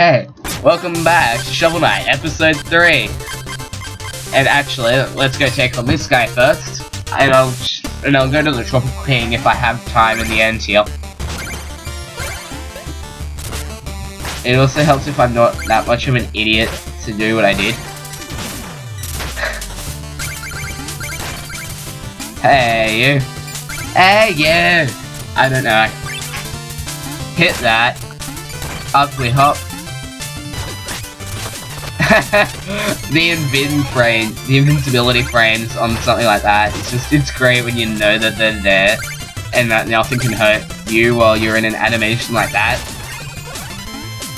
Okay, welcome back to Shovel Knight, episode 3. And actually, let's go take on this guy first. And I'll, and I'll go to the Tropical King if I have time in the end here. It also helps if I'm not that much of an idiot to do what I did. hey, you. Hey, you. I don't know. Hit that. Up we hop. The invin frame, the invincibility frames on something like that, it's just, it's great when you know that they're there and that nothing can hurt you while you're in an animation like that.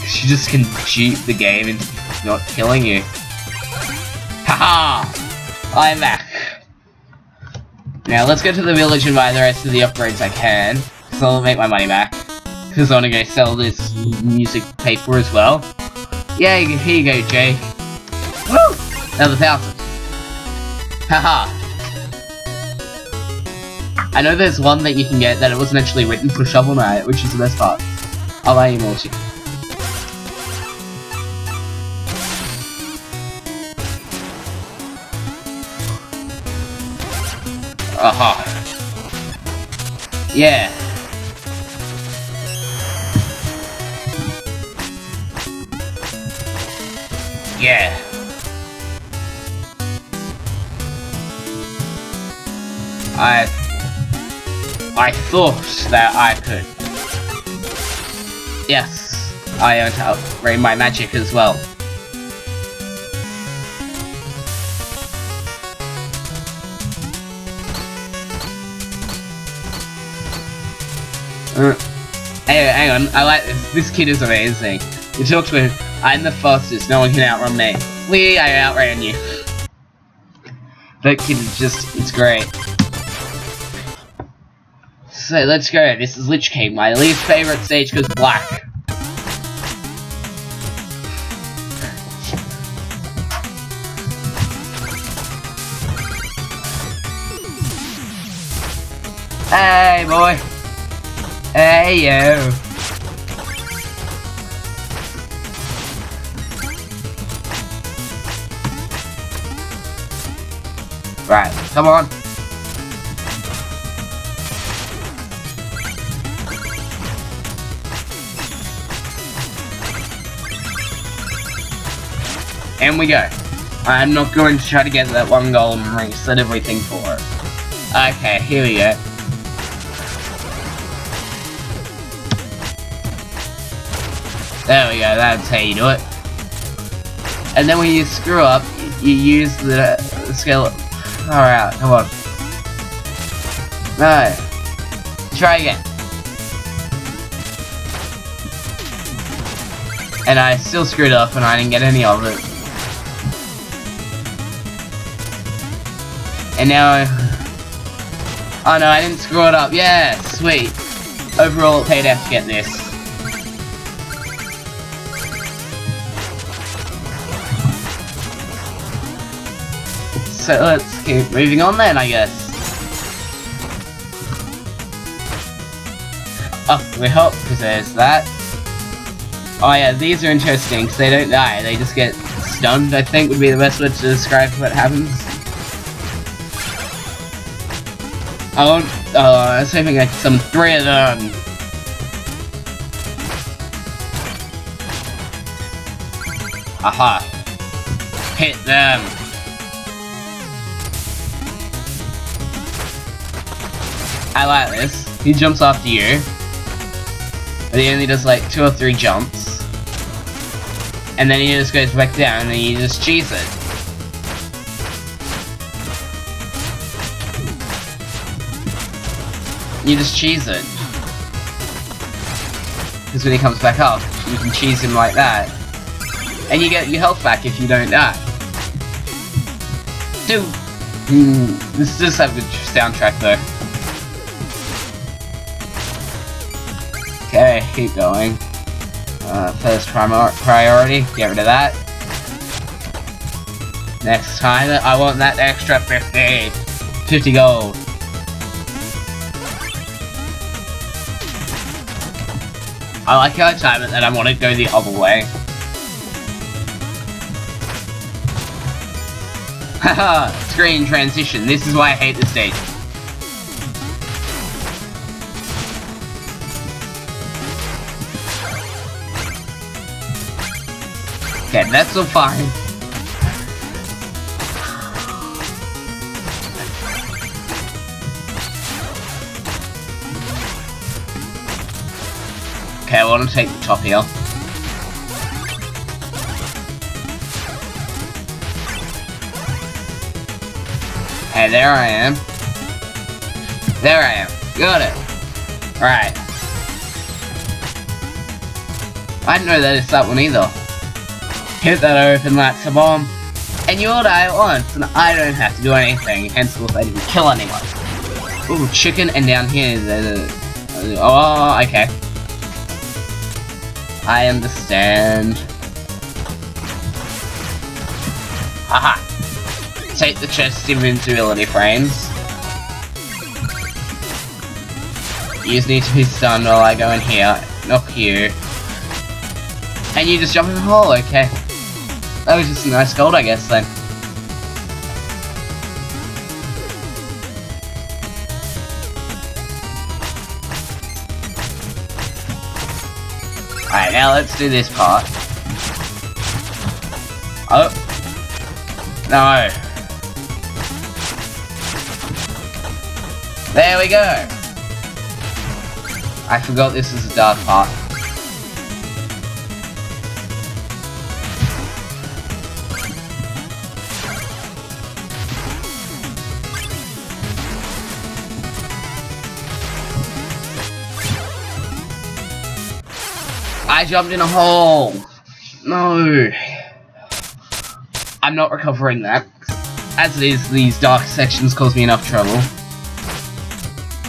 You just can cheat the game into not killing you. Haha! I'm back. Now let's go to the village and buy the rest of the upgrades I can, so I'll make my money back. Because I want to go sell this music paper as well. Yeah, here you go, Jay. Woo! Another thousand. Haha. I know there's one that you can get that it wasn't actually written for Shovel Knight, which is the best part. I'll buy you more too. Aha. Yeah. Yeah. I... I thought that I could. Yes, I want to upgrade my magic as well. Uh, hang on, I like this. This kid is amazing. He talks him, I'm the fastest, no one can outrun me. We, I outran you. That kid is just, it's great. So let's go, this is Lich King, my least favorite stage because black. Hey boy! Hey you! Come on. And we go. I'm not going to try to get that one goal and reset everything for it. Okay, here we go. There we go, that's how you do it. And then when you screw up, you use the skill. Alright, come on. No. Try again. And I still screwed up and I didn't get any of it. And now I... Oh no, I didn't screw it up. Yeah, sweet. Overall, it paid off to get this. So let's keep moving on then, I guess. Oh, we hope, because there's that. Oh yeah, these are interesting, because they don't die, they just get stunned, I think would be the best way to describe what happens. I want, uh, I was hoping I could summon three of them. Aha. Hit them. This. He jumps after you. But he only does like two or three jumps. And then he just goes back down and you just cheese it. You just cheese it. Because when he comes back up, you can cheese him like that. And you get your health back if you don't die. Dude, mm, this does have a good soundtrack though. Okay, keep going. Uh, first priority, get rid of that. Next time, I want that extra 50! 50 gold! I like how I time it then I want to go the other way. Haha! Screen transition, this is why I hate this stage. Okay, that's so fine. Okay, I want to take the top here. Hey, there I am. There I am. Got it. Right. I didn't know that it's that one either. Hit that open, that's a bomb. And you'll die at once, and I don't have to do anything, henceforth I didn't kill anyone. Ooh, chicken, and down here, the, the, oh, okay. I understand. Haha take the chest invincibility frames. You just need to be stunned while I go in here, knock you. And you just jump in the hole, okay. That was just a nice gold, I guess, then. Alright, now let's do this part. Oh. No. There we go! I forgot this is a dark part. I jumped in a hole! No! I'm not recovering that. As it is, these dark sections cause me enough trouble.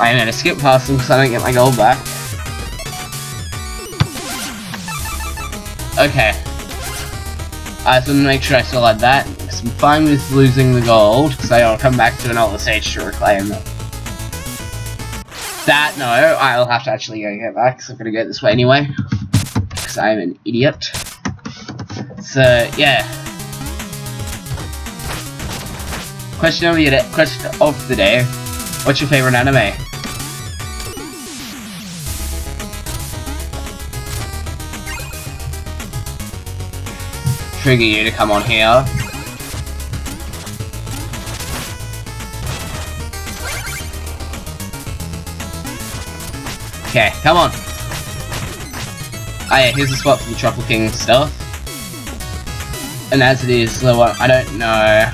I'm gonna skip past them because I don't get my gold back. Okay. I just want to make sure I still had that. I'm fine with losing the gold, because I gotta come back to another stage to reclaim it. That, no, I'll have to actually go get back, because I'm gonna go this way anyway. Because I'm an idiot. So, yeah. Question of the question of the day. What's your favorite anime? trigger you to come on here. Okay, come on. Oh yeah, here's the spot for the Tropical King stuff. And as it is, the one, I don't know.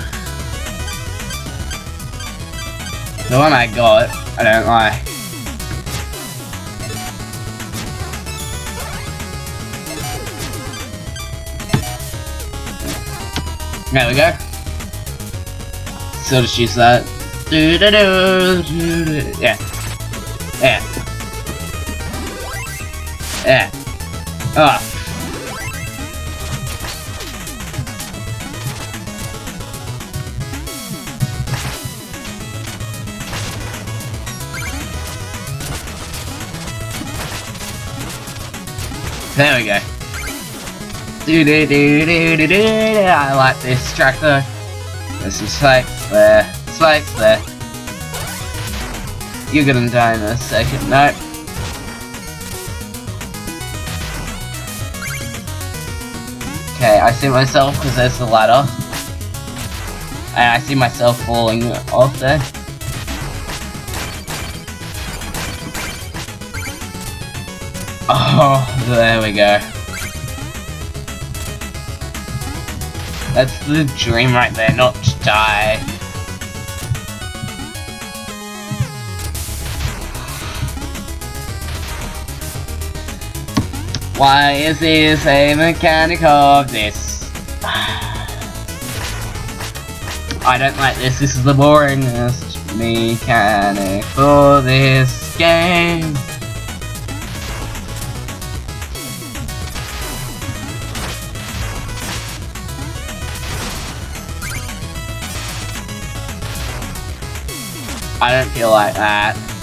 The one I got, I don't like. There we go. So just use that. Do -do -do, yeah. Yeah. Yeah. Ah. There we go. Do do do do do do. I like this tracker. There's some spikes there. Spikes there. You're gonna die in a second. No. Okay, I see myself because there's the ladder. And I see myself falling off there. Oh, there we go. That's the dream right there, not to die. Why is this a mechanic of this? I don't like this, this is the boringest mechanic for this game. I don't feel like that.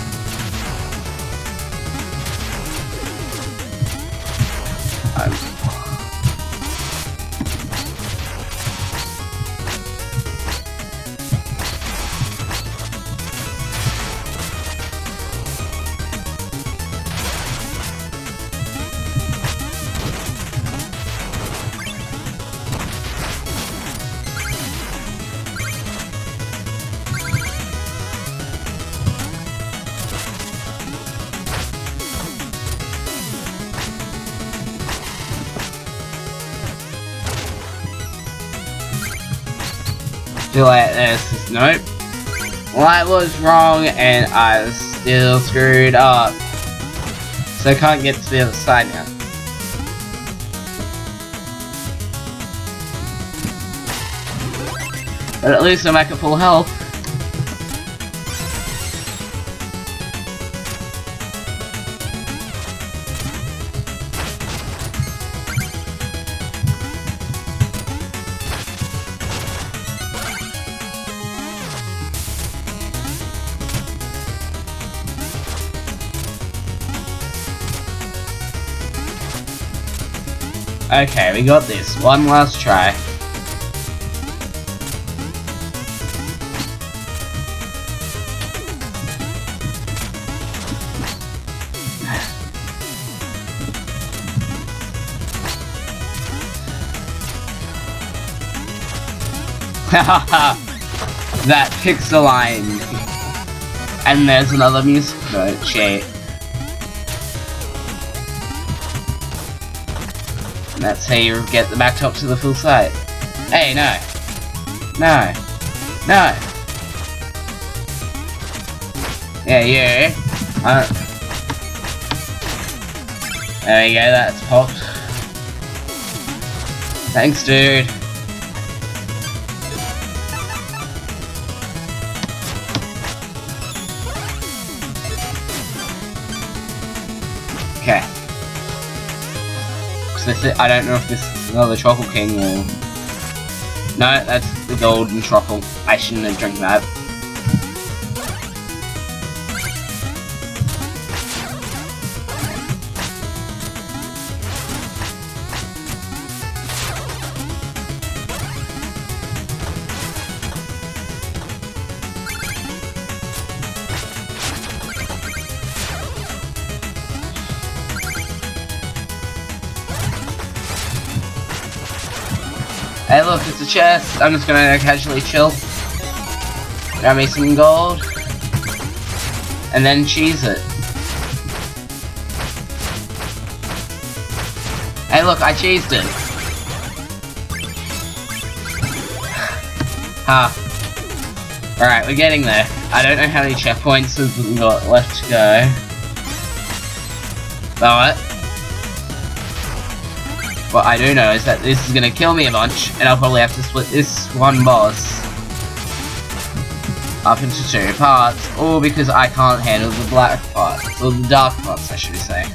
Do like this. Nope. Well, I was wrong and I was still screwed up. So I can't get to the other side now. But at least I'm back at full health. Okay, we got this. One last try. that pixel line. And there's another music note, shit. And that's how you get the back top to the full site. Hey, no. No. No. Yeah, yeah. There you go, that's popped. Thanks, dude. Okay. This, I don't know if this is another Troupple King or... No, that's the golden Troupple. I shouldn't have drank that. Chest. I'm just gonna casually chill. Grab me some gold. And then cheese it. Hey look, I cheesed it. Ha. huh. Alright, we're getting there. I don't know how many checkpoints we've got left to go. But what I do know is that this is gonna kill me a bunch, and I'll probably have to split this one boss up into two parts, or because I can't handle the black parts, or the dark parts, I should say.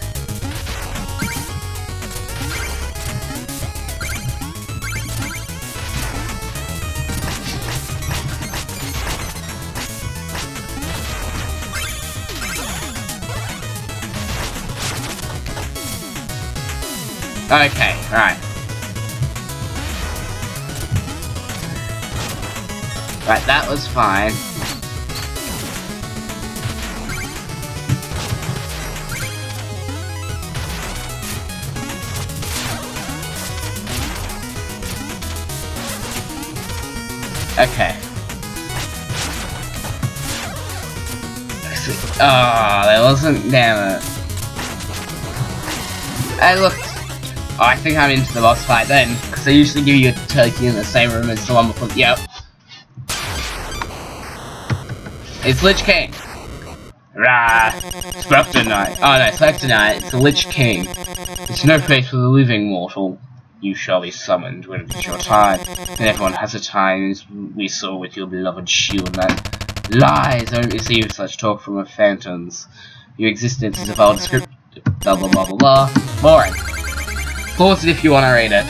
Okay, right. Right, that was fine. Okay. Ah, oh, that wasn't, damn it. Hey, look, I think I'm into the boss fight then, because they usually give you a turkey in the same room as the one before. Yep. It's Lich King. Rah! Spectre Knight. Oh no, Spectre Knight. It's the Lich King. It's no place for the living mortal. You shall be summoned when it is your time. And everyone has a time, as we saw with your beloved shield man. Lies! Don't receive such talk from the phantoms. Your existence is a valid script. Blah blah blah blah blah. Boring. Pause it if you want to read it.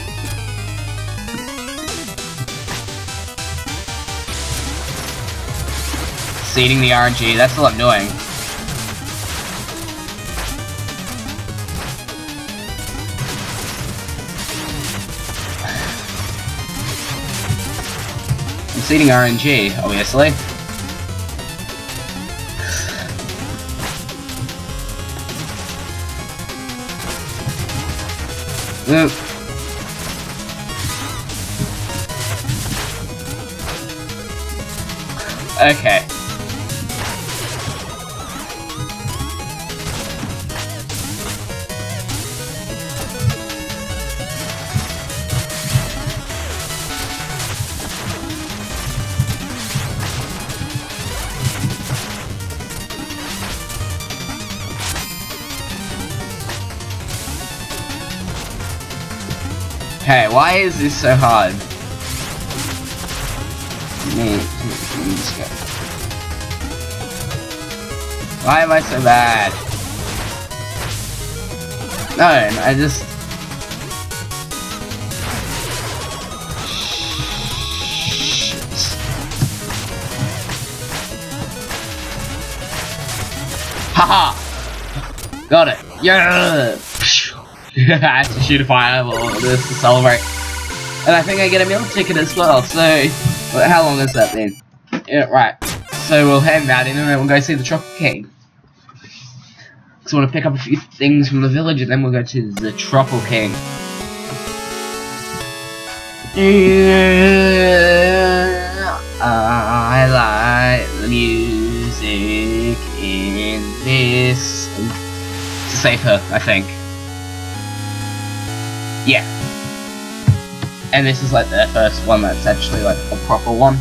Seeding the RNG, that's a lot annoying. I'm seeding RNG, obviously. Okay. Okay, why is this so hard? Why am I so bad? No, I just... Haha! Got it! Yeah! I have to shoot a fireball this to celebrate. And I think I get a meal ticket as well, so... How long has that been? Yeah, right. So we'll hand that in and then we'll go see the Tropical King. So I want to pick up a few things from the village and then we'll go to the Tropical King. I like the music in this. To save her, I think. Yeah. And this is like the first one that's actually like a proper one.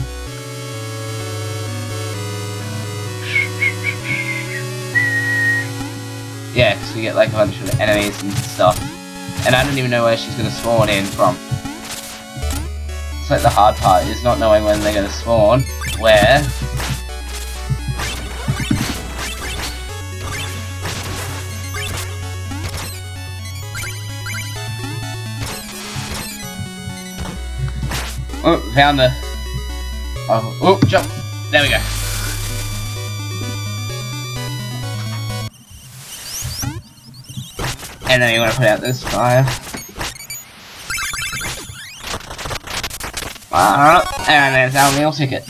Yeah, because we get like a bunch of enemies and stuff. And I don't even know where she's to spawn in from. It's like the hard part is not knowing when they're to spawn, where, found the... Oh, oh, jump! There we go. And then you want to put out this fire. Ah, and there's our meal ticket.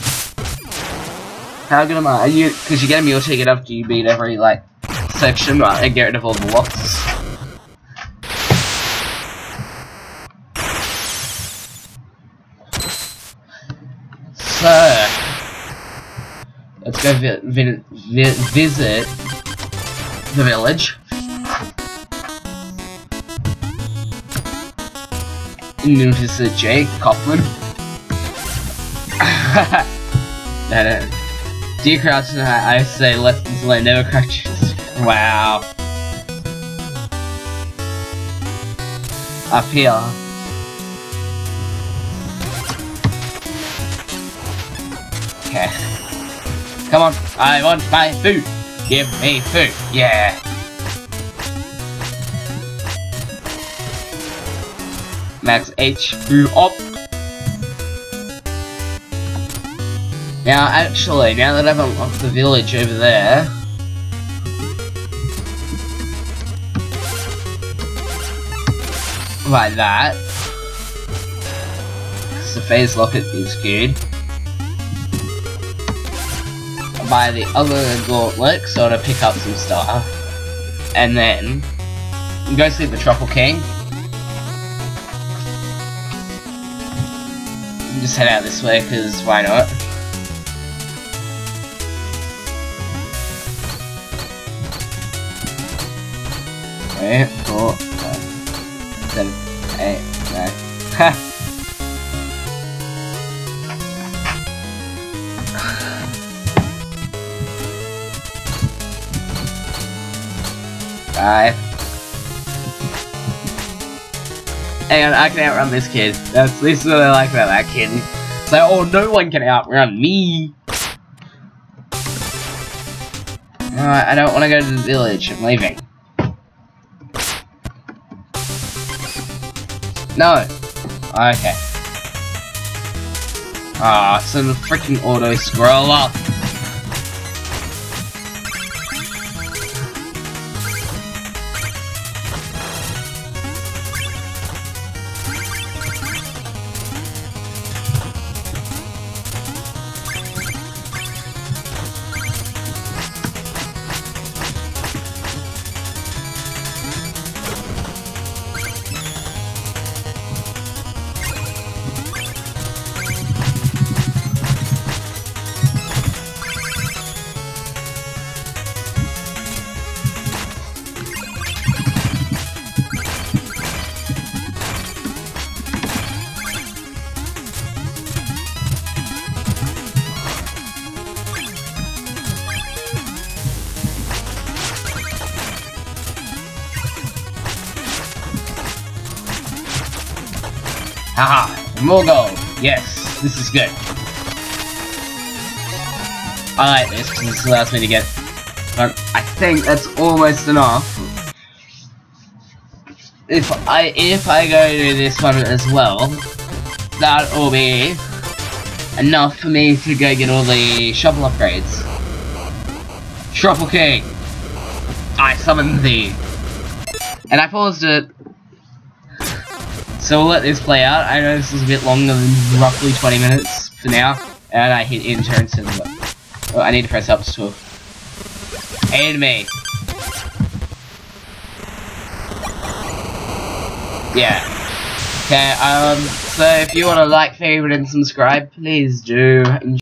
How good am I? Are you? Because you get a meal ticket after you beat every like section, right? And get rid of all the blocks. So, let's go vi vi vi visit the village. Notice a Jake Coughlin. no, no. Dear crouch I say lessons learned never crouches. Wow. Up here. Okay. Come on, I want my food. Give me food. Yeah. Max HP up. Now, actually, now that I've unlocked the village over there, like that, the phase locket is good by the other gauntlet, so to pick up some stuff. And then, go see the Tropical King. Just head out this way, because why not? Three, four, five, seven, eight, nine. Ha! Five. And I can outrun this kid. That's this is what I like about that kid. It's like, oh, no one can outrun me. Alright, I don't want to go to the village. I'm leaving. No. Okay. Ah, oh, some freaking auto scroller. Haha, more gold. Yes, this is good. I like this because this allows me to get... But I think that's almost enough. If I if I go to this one as well, that will be enough for me to go get all the shovel upgrades. Troupple King! I summon thee! And I paused it. So we'll let this play out. I know this is a bit longer than roughly 20 minutes for now. And I hit enter and oh, I need to press up to aid me. Yeah. Okay, um, so if you want to like, favorite, and subscribe, please do.